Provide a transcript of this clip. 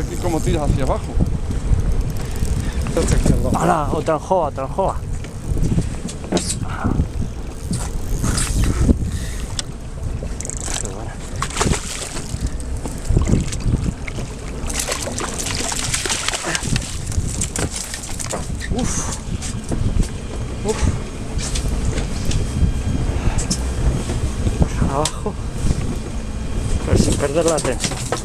aquí como tiras hacia abajo. Ahora, otra joa, otra joa. Qué buena. Uf. Uf. Abajo. Pero sin perder la atención.